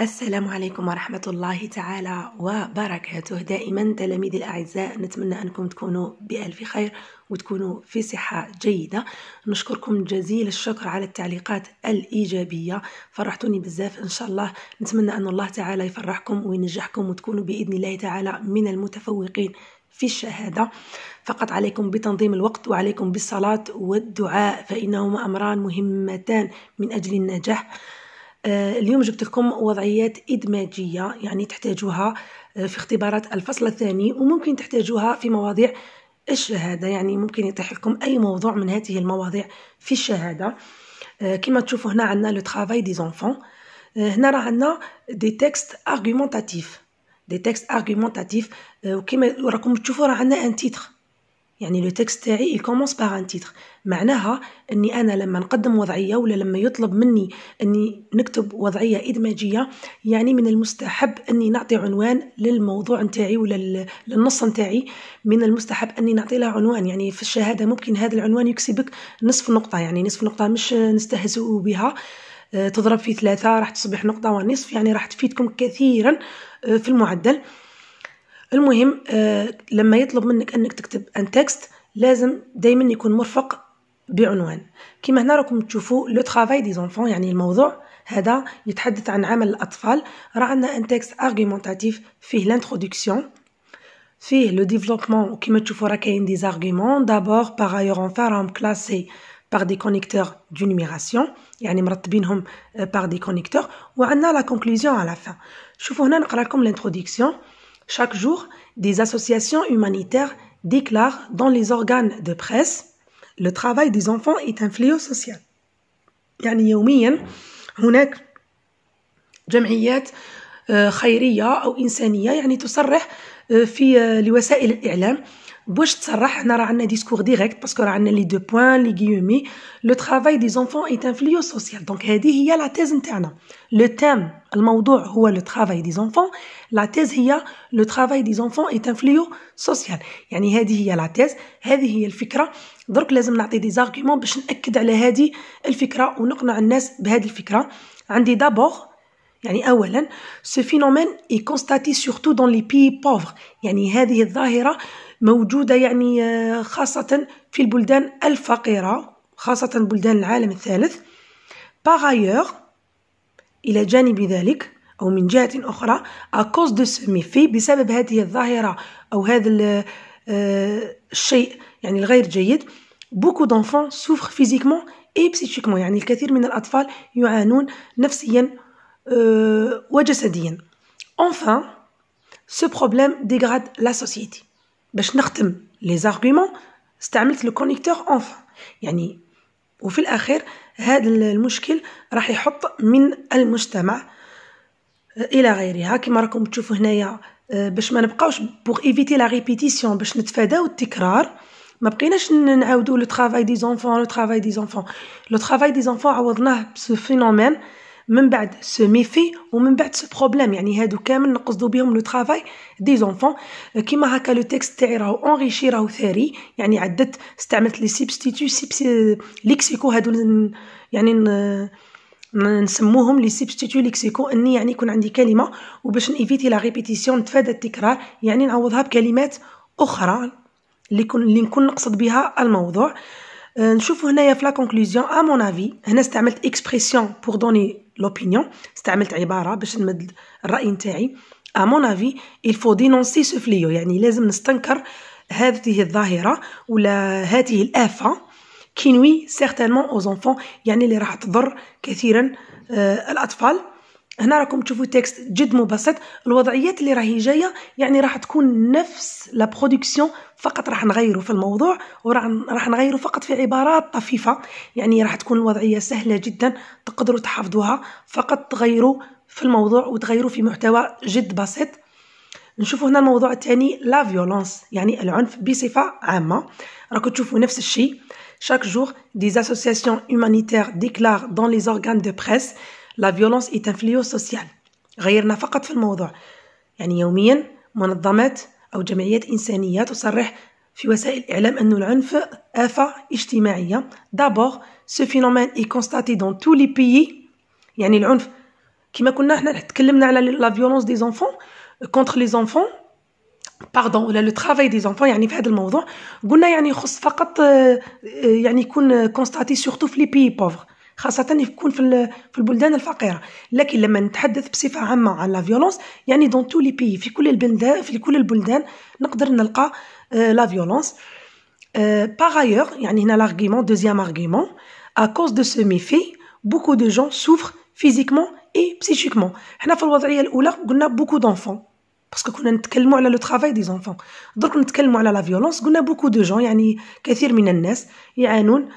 السلام عليكم ورحمة الله تعالى وبركاته. دائما تلاميذي الأعزاء نتمنى أنكم تكونوا بألف خير وتكونوا في صحة جيدة. نشكركم جزيل الشكر على التعليقات الإيجابية. فرحتوني بزاف إن شاء الله. نتمنى أن الله تعالى يفرحكم وينجحكم وتكونوا بإذن الله تعالى من المتفوقين في الشهادة. فقط عليكم بتنظيم الوقت وعليكم بالصلاة والدعاء فإنهما أمران مهمتان من أجل النجاح. اليوم جبت لكم وضعيات إدماجية يعني تحتاجوها آه، في اختبارات الفصل الثاني وممكن تحتاجوها في مواضيع الشهادة. يعني ممكن يطيح لكم أي موضوع من هذه المواضيع في الشهادة. آه، كما تشوفوا هنا عندنا le travail des enfants هنا راه عندنا des textes argumentatifs des textes argumentatifs وكما راكم تشوفوا راه عندنا un titre يعني le texte تاعي يكومونس par un titre. معناها إني أنا لما نقدم وضعية ولا لما يطلب مني إني نكتب وضعية إدماجية يعني من المستحب إني نعطي عنوان للموضوع نتاعي ولا للنص نتاعي. من المستحب إني نعطي له عنوان. يعني في الشهادة ممكن هذا العنوان يكسبك نصف نقطة. يعني نصف نقطة مش نستهزئ بها. آه، تضرب في ثلاثة راح تصبح نقطة ونصف. يعني راح تفيدكم كثيرا آه، في المعدل. المهم آه لما يطلب منك أنك تكتب أن تكست لازم دائما يكون مرفق بعنوان. كما هنا راكم تشوفوا le travail des enfants يعني الموضوع هذا يتحدث عن عمل الأطفال. راه عندنا un texte argumentatif فيه l'introduction فيه le développement وكما تشوفوا راه كاين des arguments d'abord par ailleurs enfin classés par des connecteurs du يعني مرتبينهم par des connecteurs. وعندنا la conclusion à la fin. شوفوا هنا نقرأ لكم l'introduction. Chaque jour, des associations humanitaires déclarent dans les organes de presse le travail des enfants est un fléau social. يعني يوميا هناك جمعيات خيرية أو إنسانية يعني تصرح في لوسائل الإعلام باش تصرح حنا راه عندنا discours direct parce que راه عندنا les deux points les guillemets le travail des enfants est un fléau social donc هذه هي la thèse نتاعنا le thème الموضوع هو le travail des enfants la thèse هي le travail des enfants est un fléau social يعني هذه هي la thèse هذه هي الفكرة درك لازم نعطي des arguments باش ناكد على هذه الفكرة ونقنع الناس بهذه الفكرة عندي d'abord يعني اولا ce phénomène est constaté surtout dans les pays pauvres يعني هذه الظاهره موجودة يعني آه، خاصة في البلدان الفقيرة خاصة بلدان العالم الثالث. باغ إلى جانب ذلك أو من جهة أخرى à cause de ce méfait بسبب هذه الظاهرة أو هذا آه، الشيء يعني الغير جيد beaucoup d'enfants souffrent physiquement et psychiquement يعني الكثير من الأطفال يعانون نفسيا آه، وجسديا. Enfin ce problème dégrade la société. باش نختم les arguments استعملت le connecteur enfin يعني وفي الأخير هذا المشكل راح يحط من المجتمع إلى غيرها. كما راكم تشوفوا هنايا باش ما نبقاوش pour éviter la répétition باش نتفاداو التكرار ما بقيناش نعاودو le travail des enfants le travail des enfants le travail des enfants عوضناه ب ce phénomène من بعد ce méfait ومن بعد ce problème يعني هادو كامل نقصدو بهم le travail des enfants كيما هكا le texte تاعي راهو enrichi راهو ثري يعني عدت استعملت les substituts subs lexicaux. هادو يعني نسموهم les substituts lexicaux. أني يعني يكون عندي كلمة وباش نيفيتي la répétition نتفادى التكرار. يعني نعوضها بكلمات أخرى اللي كن اللي نكون نقصد بها الموضوع. نشوفوا هنايا في la conclusion à mon avis هنا استعملت expression pour donner l'opinion استعملت عباره باش نمد الراي نتاعي à mon avis dénoncer ce fléau. يعني لازم نستنكر هذه الظاهره ولا هذه الافه qui nuit certainement aux enfants يعني اللي راح تضر كثيرا الاطفال هنا راكم تشوفوا texte جد مبسط. الوضعيات اللي راهي جاية يعني راح تكون نفس la production فقط راح نغيروا في الموضوع وراح نغيروا فقط في عبارات طفيفة. يعني راح تكون الوضعية سهلة جدا تقدروا تحفظوها فقط تغيروا في الموضوع وتغيروا في محتوى جد بسيط. نشوفوا هنا الموضوع الثاني la violence يعني العنف بصفة عامة. راكم تشوفوا نفس الشيء. Chaque jour des associations humanitaires déclarent dans les organes de presse la violence est un fléau social غيرنا فقط في الموضوع. يعني يوميا منظمات أو جمعيات إنسانية تصرح في وسائل الإعلام أن العنف آفة اجتماعية. d'abord ce phénomène est constaté dans tous les pays يعني العنف كما كنا حنا تكلمنا على la violence des enfants contre les enfants pardon ولا le travail des enfants يعني في هذا الموضوع. قلنا يعني يخص فقط يعني يكون constaté surtout في les pays pauvres خاصة يكون في في البلدان الفقيرة. لكن لما نتحدث بصفة عامة عن la يعني dans tous les pays في كل البلدان في كل البلدان نقدر نلقى la violence par ailleurs يعني هنا l'argument deuxième argument à cause de ce beaucoup de gens souffrent physiquement et psychiquement. حنا في الوضعية الأولى قلنا beaucoup d'enfants. parce que كنا نتكلموا على le travail des enfants درك نتكلموا على la violence قلنا beaucoup de gens يعني كثير من الناس يعانون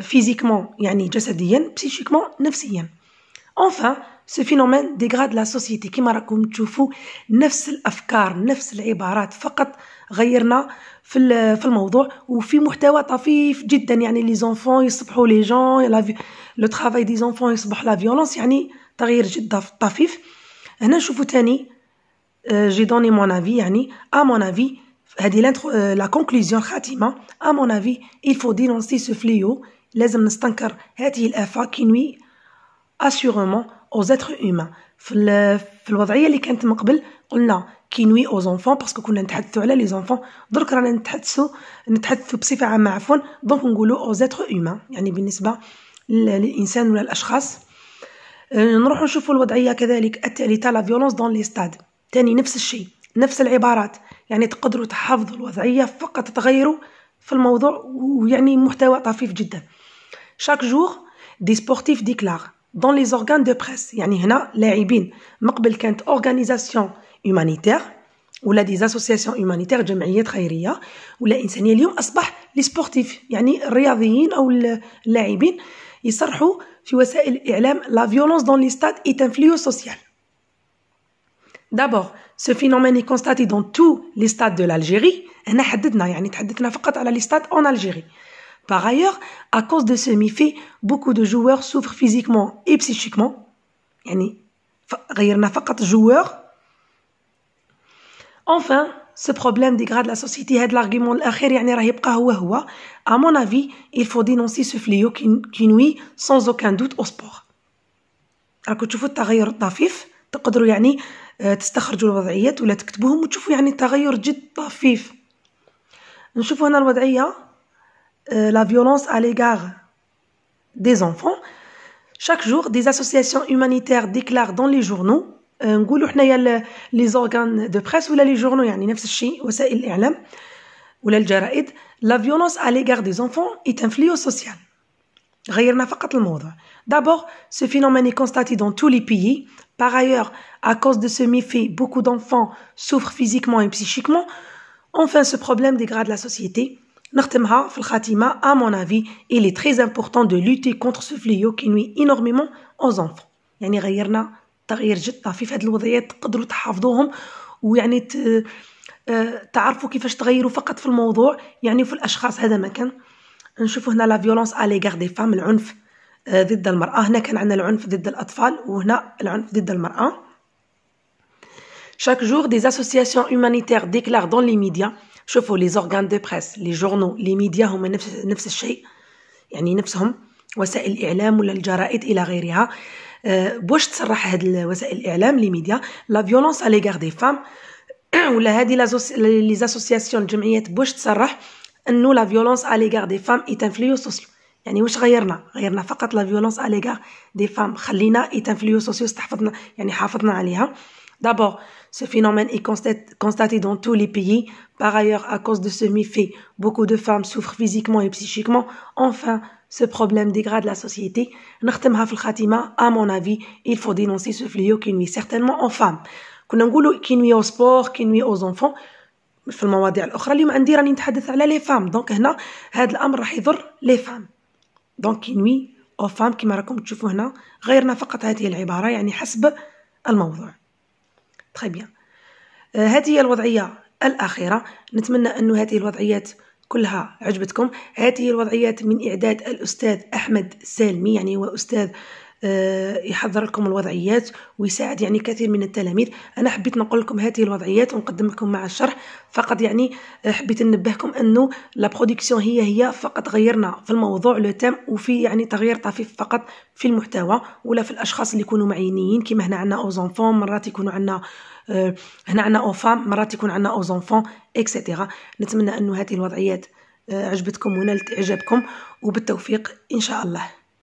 physiquement يعني جسديا psychiquement نفسيا enfin ce phénomène dégrade la société. كما راكم تشوفوا نفس الافكار نفس العبارات فقط غيرنا في في الموضوع وفي محتوى طفيف جدا يعني les enfants يصبحوا les gens le travail des enfants يصبح la violence يعني تغيير جدا طفيف هنا نشوفوا تاني j'ai donné mon avis يعني à mon avis هذه la conclusion الخاتمة. à mon avis il faut dénoncer ce لازم نستنكر هذه الافه qui nuit assurément aux êtres humains. في, في الوضعية اللي كانت من قبل قلنا qui nuit aux enfants parce que كنا نتحدثوا على les enfants درك رانا نتحدثوا نتحدثوا بصفة عامة عفوا. donc نقولوا aux êtres humains يعني بالنسبة للإنسان ولا الأشخاص. نروح نشوفوا الوضعية كذلك. الثالثه la violence dans les stades تاني نفس الشيء. نفس العبارات. يعني تقدروا تحافظوا الوضعية فقط تغيروا في الموضوع ويعني محتوى طفيف جدا. Chaque jour des sportifs déclarent dans les organes de presse يعني هنا لاعبين مقبل كانت organisations humanitaires ولا des associations humanitaires جمعيات خيرية ولا إنسانية. اليوم أصبح les sportifs يعني الرياضيين أو اللاعبين يصرحوا في وسائل الاعلام la violence dans les stades est social D'abord, ce phénomène est constaté dans tous les stades de l'Algérie. هنا حددنا يعني تحدثنا فقط على les stades en Algérie. Par ailleurs, à cause de ce méfait, beaucoup de joueurs souffrent physiquement et psychiquement. يعني غيرنا فقط joueurs Enfin, ce problème dégrade la société هذا l'argument الأخير يعني راه يبقى هو هو à mon avis il faut dénoncer ce fléau qui nuit sans aucun doute au sport راكم تشوفوا التغير الطفيف تقدروا يعني تستخرجوا الوضعيات ولا تكتبوهم وتشوفوا يعني تغير جد طفيف. نشوفوا هنا الوضعية la violence à l'égard des enfants. Chaque jour des associations humanitaires déclarent dans les journaux نقولوا حنايا les organes de presse ولا les journaux يعني نفس الشيء وسائل الإعلام ولا الجرائد. la violence à l'égard des enfants est un fléau social غيرنا فقط الموضوع D'abord, ce phénomène est constaté dans tous les pays. Par ailleurs, à cause de ce méfait, beaucoup d'enfants souffrent physiquement et psychiquement. Enfin, ce problème dégrade la société. نختمها في الخاتمة, à mon avis, il est très important de lutter contre ce fléau qui nuit énormément aux enfants. يعني غيرنا تغيير جد طفيف هاد الوضعيات تقدروا تحافظوهم ويعني ت... تعرفوا كيفاش تغيروا فقط في الموضوع يعني في الاشخاص هذا ما كان نشوفوا هنا لا فيولونس على دي فام العنف ضد المرأة. هنا كان عندنا العنف ضد الأطفال وهنا العنف ضد المرأة. Chaque jour, des associations humanitaires déclarent dans les médias شوفوا les organes de presse, les journaux, les médias هم نفس نفس الشيء. يعني نفسهم وسائل الإعلام ولا الجرائد إلى غيرها. باش تصرح هاد وسائل الإعلام les médias la violence à l'égard des femmes ولا هادي les associations الجمعيات باش تصرح انه لا فيولونس على ليغار دي فام اي انفليو سوسيو يعني واش غيرنا غيرنا فقط لا فيولونس على ليغار دي فام خلينا اي انفليو سوسيو استحفظنا يعني حافظنا عليها D'abord, ce phénomène est constaté dans tous les pays. Par ailleurs, à cause de ce méfait, beaucoup de femmes souffrent physiquement et psychiquement. Enfin, ce problème dégrade la société. نختمها في الخاتمة à mon avis il faut dénoncer ce fléau qui nuit certainement aux femmes كنا نقولوا qui nuit au sport qui nuit aux enfants في المواضيع الأخرى. اليوم عندي راني نتحدث على لي فام دونك هنا هذا الأمر راح يضر لي فام دونك nuit aux femmes كما راكم تشوفوا هنا غيرنا فقط هذه العبارة يعني حسب الموضوع. très bien هذه هي الوضعية الأخيرة. نتمنى أن هذه الوضعيات كلها عجبتكم. هذه الوضعيات من إعداد الأستاذ أحمد سالمي يعني هو أستاذ آه، يحضر لكم الوضعيات ويساعد يعني كثير من التلاميذ. أنا حبيت نقول لكم هذه الوضعيات ونقدم لكم مع الشرح فقط يعني آه، حبيت ننبهكم أنه la production هي هي فقط غيرنا في الموضوع le thème وفي يعني تغيير طفيف فقط في المحتوى ولا في الأشخاص اللي يكونوا معينين كما هنا عندنا aux enfants مرات يكونوا عندنا آه، هنا عندنا aux femmes مرات يكون عندنا aux enfants et cetera نتمنى أنه هذه الوضعيات عجبتكم ونالت إعجابكم وبالتوفيق إن شاء الله.